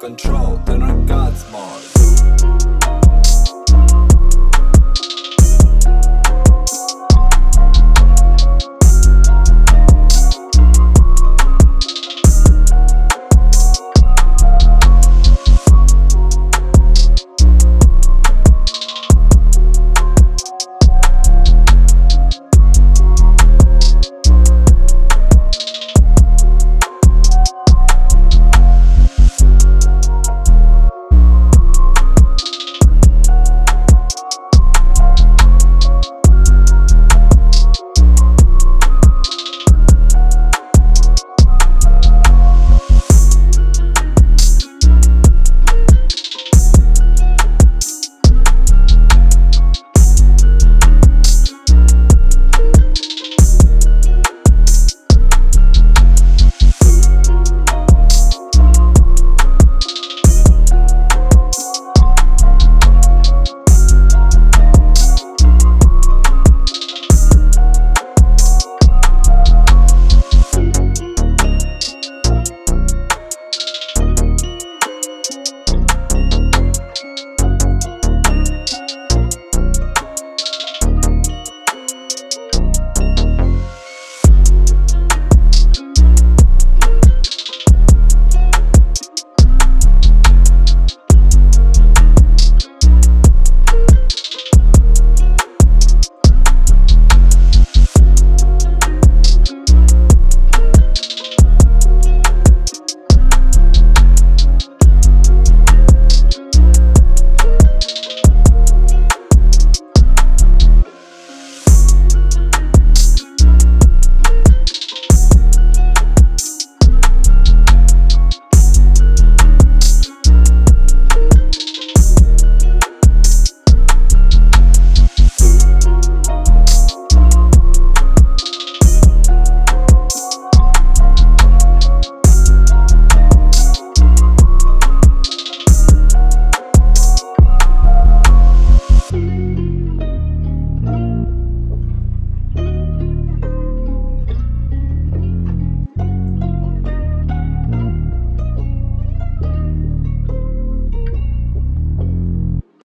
control, then our gods smart.